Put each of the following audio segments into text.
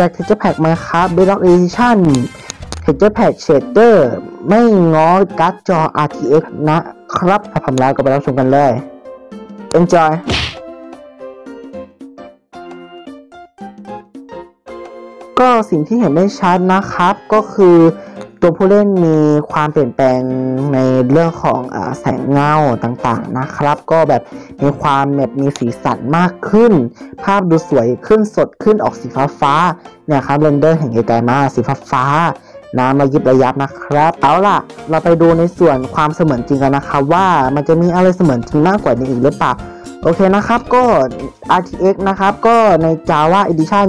จาก Texture Pack มาครับ Bedrock Edition Texture Pack Shader ไม่ง้อการ์ดจอ RTX นะครับถ้าพร้อมแล้วก็ไปรับชมกันเลย Enjoy ก็สิ่งที่เห็นได้ชัดนะครับก็คือ ตัวผู้เล่นมีความเปลี่ยนแปลงในเรื่องของอแสงเงาต่างๆนะครับ ก็แบบมีความแบบมีสีสันมากขึ้น ภาพดูสวยขึ้นสดขึ้นออกสีฟ้าฟ้าเนี่ยครับ render เห็นไกลๆมาสีฟ้าฟ้านะมายิบระยับนะครับ เอาล่ะ เราไปดูในส่วนความเสมือนจริงกันนะครับว่ามันจะมีอะไรเสมือนจริงมากกว่านี้อีกหรือเปล่าโอเคนะครับก็ RTX นะครับก็ใน Java Edition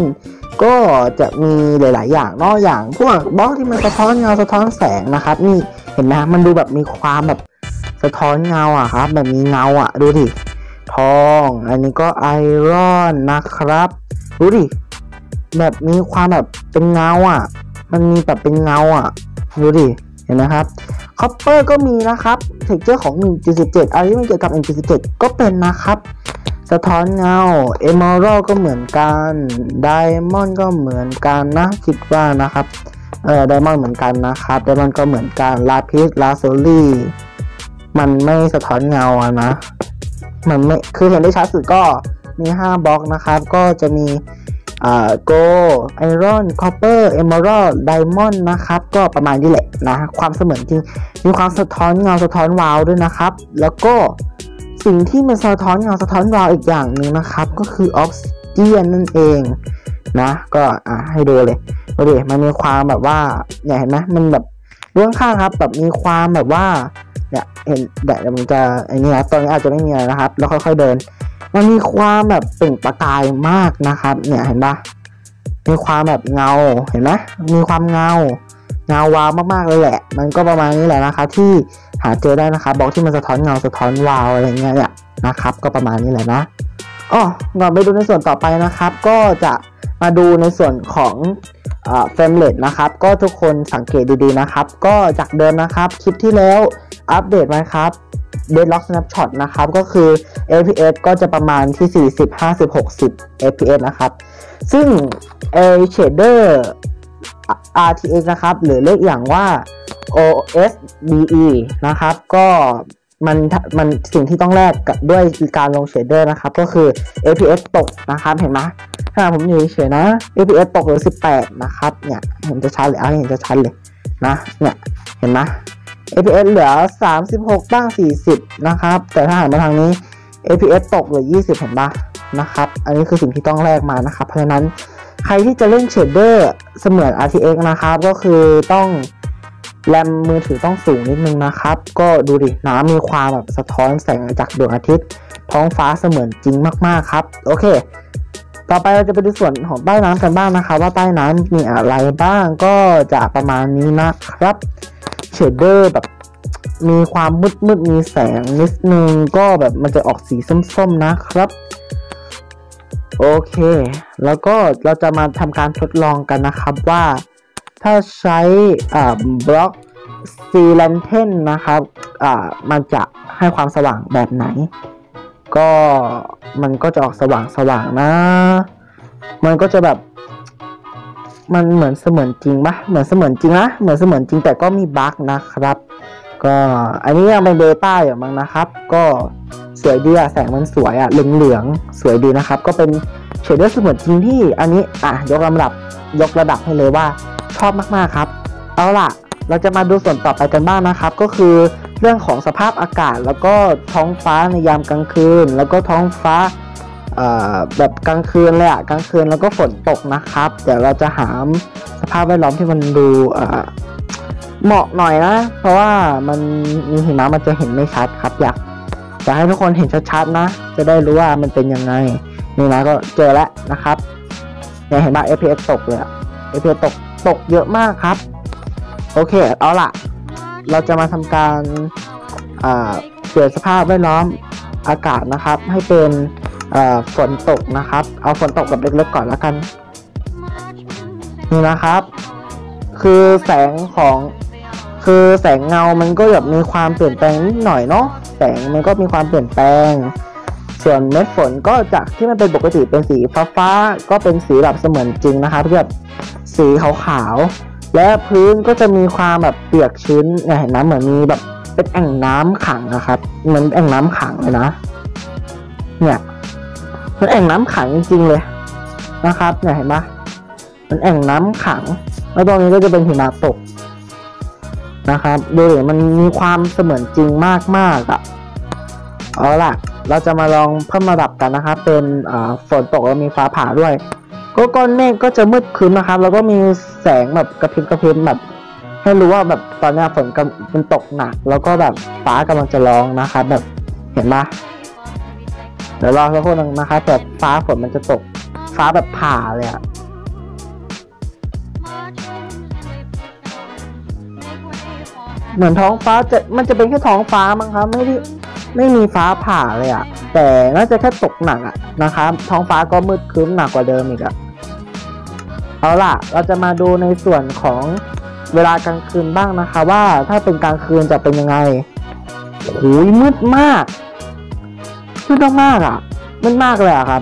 ก็จะมีหลาย ๆ อย่างนอกอย่าง พวกบล็อกที่มันสะท้อนเงาสะท้อนแสงนะครับ นี่เห็นไหมมันดูแบบมีความแบบสะท้อนเงาอะครับ แบบมีเงาอะ ดูดิทอง อันนี้ก็ iron นะครับ ดูดิแบบมีความแบบเป็นเงาอะ มันมีแบบเป็นเงาอะ ดูดิเห็นไหมครับ copper ก็มีนะครับ texture ของ 1.17อะไรที่มันเกี่ยวกับ 1.17 ก็เป็นนะครับ สะท้อนเงา emerald ก็เหมือนกัน diamond ก็เหมือนกันนะคิดว่านะครับ เออ diamond เหมือนกันนะครับ diamond ก็เหมือนกัน lapis lazuliมันไม่สะท้อนเงาอะนะ มันไม่ คือเห็นได้ชัดสุดก็มี 5บล็อกนะครับ ก็จะมีอ่า gold iron copper emerald diamond นะครับ ก็ประมาณนี้แหละนะ ความเสมือนจริง มีความสะท้อนเงาสะท้อนวาวด้วยนะครับ แล้วก็ สิ่งที่มันสะท้อนเงาสะท้อนวาวอีกอย่างหนึ่งนะครับ ก็คือ obsidian นั่นเองนะ ก็อะให้ดูเลยดูดิมันมีความแบบว่าเนี่ยเห็นไหมมันแบบเรื่องข้างครับ แบบมีความแบบว่าเนี่ยเห็นเดี๋ยวมันจะไอ้นี่นะตอนนี้อาจจะไม่มีอะไรนะครับ แล้วค่อย ๆเดิน มันมีความแบบเปล่งประกายมากนะครับ เนี่ยเห็นปะมีความแบบเงาเห็นไหมมีความเงา เงาวาวมากๆเลยแหละ มันก็ประมาณนี้แหละนะคะ ที่หาเจอได้นะครับล็อกที่มันสะท้อนเงาสะท้อนวาวอะไรเงี้ยเนี่ยนะครับ ก็ประมาณนี้แหละนะอ๋อก่อนไปดูในส่วนต่อไปนะครับ ก็จะมาดูในส่วนของเฟรมเรทนะครับ ก็ทุกคนสังเกตดีๆนะครับ ก็จากเดิมนะครับ คลิปที่แล้วอัปเดตไว้ครับ Deadlock Snapshot นะครับ ก็คือ FPS ก็จะประมาณที่ 40 50 60 FPS นะครับ ซึ่ง A Shader RTX นะครับ หรือเรียกอย่างว่า OSBE นะครับ ก็มันมันสิ่งที่ต้องแลกกับด้วยการลง shader นะครับ ก็คือ FPS ตกนะครับ เห็นไหมถ้าผมอยู่เฉยนะ FPS ตกเหลือ 18 นะครับ เนี่ย เห็นจะชัดเลยอะเห็นจะชัดเลยนะ เนี่ย เห็นไหม FPS เหลือ 36 บ้าง 40 นะครับ แต่ถ้าหันมาทางนี้ FPS ตกเหลือ 20 เห็นปะนะครับ อันนี้คือสิ่งที่ต้องแลกมานะครับ เพราะฉะนั้น ใครที่จะเล่น shader เสมือน RTX นะครับ ก็คือต้องแรมมือถือต้องสูงนิดนึงนะครับ ก็ดูดิน้ำมีความแบบสะท้อนแสงจากดวงอาทิตย์ ท้องฟ้าเสมือนจริงมากๆครับ โอเค ต่อไปเราจะไปดูส่วนของใต้น้ำกันบ้างนะคะ ว่าใต้น้ำมีอะไรบ้างก็จะประมาณนี้นะครับเชดเดอร์แบบมีความมืดมืดมีแสงนิดนึงก็แบบมันจะออกสีส้มๆนะครับ โอเค แล้วก็เราจะมาทำการทดลองกันนะครับว่า ถ้าใช้บล็อกซีแลนเทนนะครับมันจะให้ความสว่างแบบไหน ก็มันก็จะออกสว่างสว่างนะ มันก็จะแบบ มันเหมือนเสมือนจริงปะเหมือนเสมือนจริงนะ เหมือนเสมือนจริงแต่ก็มีบั๊กนะครับ ก็อันนี้ยังเป็นเบต้าอยู่มั้งนะครับ ก็สวยดีอะแสงมันสวยอะเหลืองๆสวยดีนะครับ ก็เป็นเฉดเดอร์เสมือนจริงที่อันนี้อะยกลำดับยกระดับให้เลยว่าชอบมากๆครับ เอาล่ะ เราจะมาดูส่วนต่อไปกันบ้างนะครับ ก็คือเรื่องของสภาพอากาศ แล้วก็ท้องฟ้าในยามกลางคืน แล้วก็ท้องฟ้าแบบกลางคืนเลยอะกลางคืนแล้วก็ฝนตกนะครับ เดี๋ยวเราจะหาสภาพแวดล้อมที่มันดู เหมาะหน่อยนะ เพราะว่ามันมีหิมะมันจะเห็นไม่ชัดครับ อยากจะให้ทุกคนเห็นชัดๆนะ จะได้รู้ว่ามันเป็นยังไง นี่นะก็เจอแล้วนะครับเนี่ยเห็นป่ะ FPS ตกเลยอะ FPS ตกตกเยอะมากครับ โอเค เอาล่ะ เราจะมาทำการเปลี่ยนสภาพแวดล้อมอากาศนะครับ ให้เป็นฝนตกนะครับ เอาฝนตกแบบเล็กๆก่อนแล้วกัน นี่นะครับ คือแสงของ คือแสงเงามันก็แบบมีความเปลี่ยนแปลงนิดหน่อยเนาะแสงมันก็มีความเปลี่ยนแปลง ส่วนเม็ดฝนก็จากที่มันเป็นปกติเป็นสีฟ้าฟ้าก็เป็นสีแบบเสมือนจริงนะครับที่แบบสีขาวๆและพื้นก็จะมีความแบบเปียกชื้นเนี่ยเห็นนะเหมือนมีแบบเป็นแอ่งน้ำขังนะครับเหมือนแอ่งน้ำขังเลยนะ เนี่ยมันแอ่งน้ำขังจริงๆเลยนะครับ เนี่ยเห็นปะมันแอ่งน้ำขัง แล้วตรงนี้ก็จะเป็นหิมะตก นะครับดูดิมันมีความเสมือนจริงมากๆอะเอาล่ะ เราจะมาลองเพิ่มระดับกันนะครับ เป็นฝนตกแล้วมีฟ้าผ่าด้วย ก็ก้อนเมฆก็จะมืดครึ้มนะครับ แล้วก็มีแสงแบบกระพริบกระพริบแบบ ให้รู้ว่าแบบตอนนี้ฝนกำมันตกหนัก แล้วก็แบบฟ้ากำลังจะร้องนะครับ แบบเห็นปะเดี๋ยวรอสักครู่นึงนะครับแต่ฟ้าฝนมันจะตกฟ้าแบบผ่าเลยอะ เหมือนท้องฟ้าจะมันจะเป็นแค่ท้องฟ้ามั้งครับไม่ได้ไม่มีฟ้าผ่าเลยอะแต่น่าจะแค่ตกหนักอะนะครับ ท้องฟ้าก็มืดครึ้มหนักกว่าเดิมอีกอะเอาล่ะ เราจะมาดูในส่วนของเวลากลางคืนบ้างนะคะ ว่าถ้าเป็นกลางคืนจะเป็นยังไงโอ้ยมืดมากมืดมากๆอะมืดมากเลยอะครับ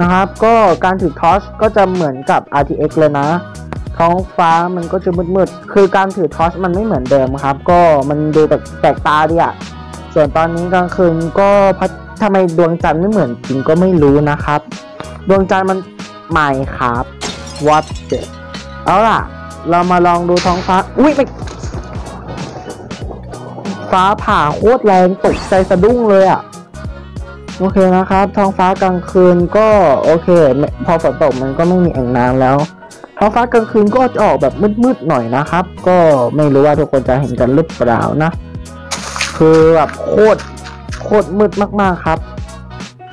นะครับ ก็การถือทอร์ชก็จะเหมือนกับ RTX เลยนะ ท้องฟ้ามันก็จะมืดๆ คือการถือทอร์ชมันไม่เหมือนเดิมครับ ก็มันดูแปลกตาดีอะส่วนตอนนี้กลางคืนก็พัดทำไมดวงจันทร์ไม่เหมือนจริงก็ไม่รู้นะครับ ดวงจันทร์มันใหม่ครับ what the เอาล่ะ เรามาลองดูท้องฟ้า อุ้ยไปฟ้าผ่าโคตรแรงตกใจสะดุ้งเลยอะ่ะโอเคนะครับ ท้องฟ้ากลางคืนก็โอเค พอฝนตกมันก็ไม่มีแอ่งน้ำแล้ว ท้องฟ้ากลางคืนก็จะออกแบบมืดๆหน่อยนะครับ ก็ไม่รู้ว่าทุกคนจะเห็นกันหรือเปล่านะ คือแบบโคตรโคตรมืดมากๆครับ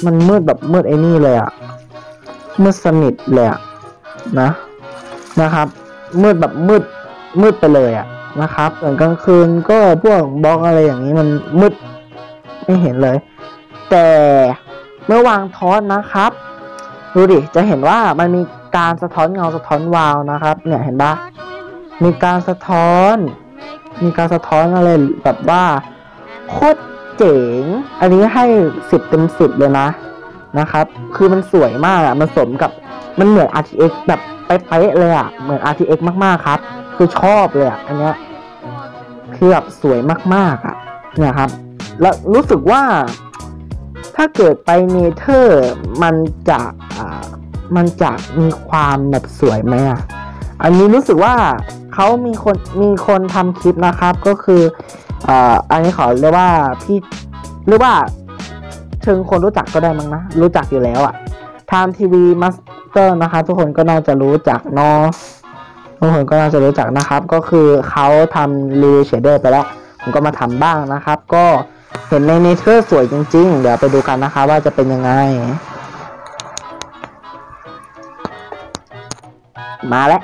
มันมืดแบบมืดไอ้นี่เลยอะมืดสนิทเลยอะนะนะครับ มืดแบบมืดมืดไปเลยอะนะครับส่วนกลางคืนก็พวกบล็อกอะไรอย่างนี้มันมืดไม่เห็นเลย แต่เมื่อวางทอสนะครับ ดูดิจะเห็นว่ามันมี การสะท้อนเงาสะท้อนวาวนะครับ เนี่ยเห็นปะมีการสะท้อน มีการสะท้อนอะไรแบบว่าโคตรเจ๋ง อันนี้ให้สิบเต็มสิบเลยนะนะครับ คือมันสวยมากอะมันสมกับมันเหมือน RTX แบบเป๊ะๆเลยอะเหมือน RTX มากๆครับ คือชอบเลยอะอันเนี้ยคือแบบสวยมากๆอะเนี่ยครับ แล้วรู้สึกว่าถ้าเกิดไปเนเธอร์มันจะอ่า มันจะมีความแบบสวยไหมอะ อันนี้รู้สึกว่าเขามีคนมีคนทำคลิปนะครับ ก็คืออ่าอันนี้ขอเรียกว่าพี่เรียกว่าเชิงคนรู้จักก็ได้มั้งนะ รู้จักอยู่แล้วอะ่ะ Time TV Master นะคะทุกคนก็น่าจะรู้จักเนาะทุกคนก็น่าจะรู้จักนะครับ ก็คือเขาทำรีเชเดอร์ไปแล้ว ผมก็มาทำบ้างนะครับ ก็เห็นในเนเธอร์สวยจริง ๆ เดี๋ยวไปดูกันนะคะว่าจะเป็นยังไง มาแล้ว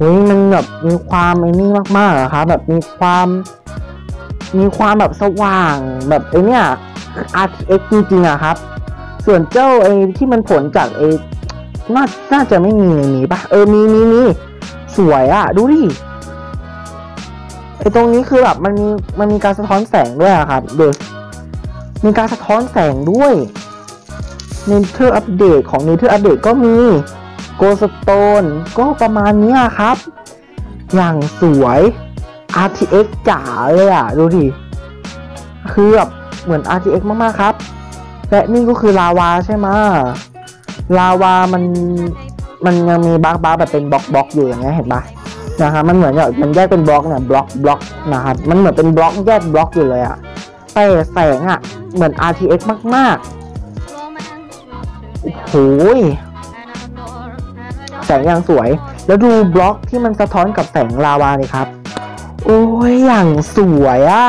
อุ้ยมันแบบมีความไอ้นี่มากๆอะครับแบบมีความ มีความแบบสว่างแบบไอ้เนี่ย RTX จริงๆอะครับ ส่วนเจ้าไอ้ที่มันผลจากไอ้น่าน่าจะไม่มีในนี้ปะเออมีมีมีสวยอะดูดิไอ้ตรงนี้คือแบบมันมีมันมีการสะท้อนแสงด้วยอะครับดูมีการสะท้อนแสงด้วย Nether Update ของ Nether Update ก็มี glowstone ก็ประมาณเนี้ยครับ อย่างสวย RTX จ๋าเลยอะดูดิคือแบบเหมือน RTX มาก ๆ ครับ และนี่ก็คือลาวาใช่ไหมลาวามันมันยังมีบล็อกบล็อกแบบเป็นบล็อกบล็อกอยู่อย่างเงี้ยเห็นปะนะครับมันเหมือนแบบมันแยกเป็นบล็อกเนี่ยบล็อกบล็อกนะครับมันเหมือนเป็นบล็อกแยกบล็อกอยู่เลยอะแต่แสงอะเหมือน RTX มากๆโอ้โหย แสงอย่างสวย แล้วดูบล็อกที่มันสะท้อนกับแสงลาวาเลยครับ โอ้ยอย่างสวยอะ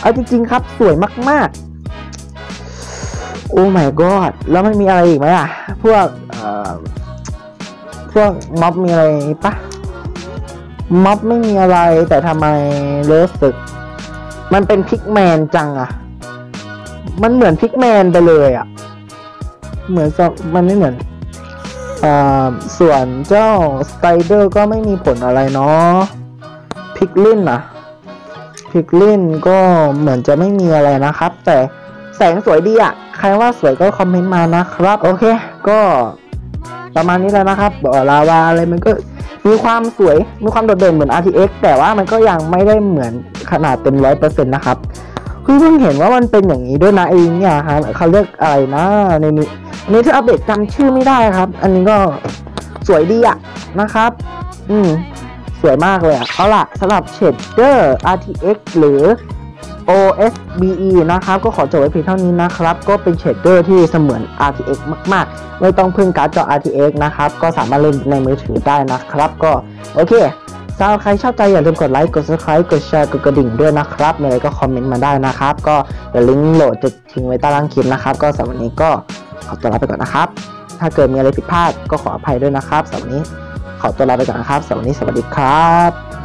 เอาจริงๆครับสวยมากๆ โอ้ my god แล้วมันมีอะไรอีกไหมอะ พวกพวกม็อบมีอะไรปะม็อบไม่มีอะไรแต่ทำไมรู้สึก มันเป็นพิกแมนจังอะมันเหมือนพิกแมนไปเลยอะเหมือนมันไม่เหมือน ส่วนเจ้าสไตเดอร์ก็ไม่มีผลอะไรเนาะพิกลินนะพิกลินก็เหมือนจะไม่มีอะไรนะครับ แต่แสงสวยดีอะใครว่าสวยก็คอมเมนต์มานะครับ โอเค ก็ประมาณนี้แล้วนะครับบอลาวาอะไรมันก็มีความสวย มีความโดดเด่นเหมือน RTX แต่ว่ามันก็ยังไม่ได้เหมือนขนาดเต็มร้อยเปอร์เซ็นต์นะครับคือเพิ่งเห็นว่ามันเป็นอย่างนี้ด้วยนะไอ้เนี่ยครับเขาเรียกอะไรนะในนี้ ในที่อัปเดตจำชื่อไม่ได้ครับ อันนี้ก็สวยดีอะนะครับ อืม สวยมากเลยอะเอาล่ะสำหรับเชดเดอร์ RTX หรือ OSBE นะครับ ก็ขอจบไว้เพียงเท่านี้นะครับ ก็เป็น shader ที่เสมือน RTX มาก ๆ ไม่ต้องพึ่งการ์ดจอ RTX นะครับ ก็สามารถเล่นในมือถือได้นะครับ ก็โอเค ถ้าใครชอบใจอย่าลืมกดไลค์กด subscribe กดแชร์กดกระดิ่งด้วยนะครับมีอะไรก็คอมเมนต์มาได้นะครับ ก็เดี๋ยวลิงก์โหลดจะทิ้งไว้ใต้ล่างคลิปนะครับ ก็สำหรับวันนี้ก็ขอตัวลาไปก่อนนะครับ ถ้าเกิดมีอะไรผิดพลาดก็ขออภัยด้วยนะครับสำหรับวันนี้ขอตัวลาไปก่อนนะครับสำหรับวันนี้สวัสดีครับ